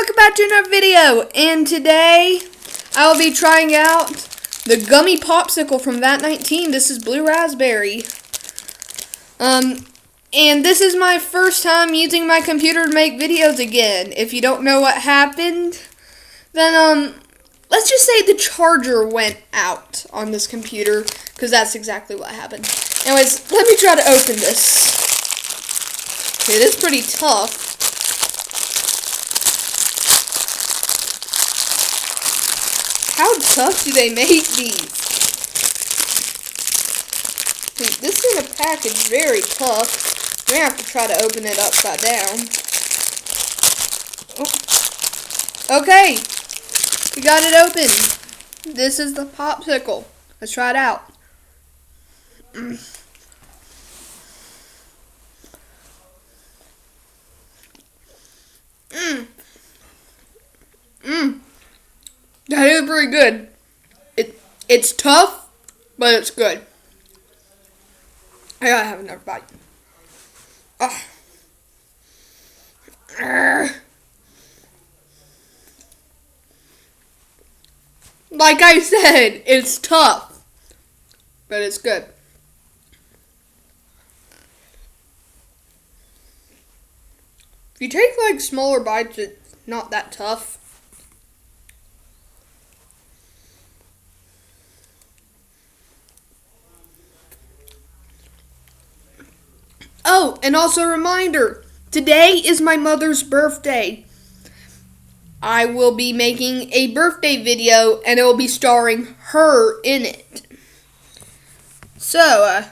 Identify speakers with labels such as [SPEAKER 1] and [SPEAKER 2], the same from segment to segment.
[SPEAKER 1] welcome back to another video. And today, I will be trying out the gummy popsicle from VAT 19. This is blue raspberry. Um, and this is my first time using my computer to make videos again. If you don't know what happened, then um, let's just say the charger went out on this computer, because that's exactly what happened. Anyways, let me try to open this. It is pretty tough. How tough do they make these? This in a package very tough. We have to try to open it upside down. Oh. Okay, we got it open. This is the popsicle. Let's try it out. Mm. That is pretty good. It it's tough, but it's good. I gotta have another bite. Oh. Like I said, it's tough, but it's good. If you take like smaller bites, it's not that tough. Oh, and also a reminder today is my mother's birthday. I will be making a birthday video and it will be starring her in it. So, uh,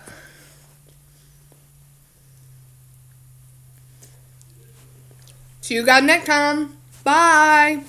[SPEAKER 1] see you guys next time. Bye.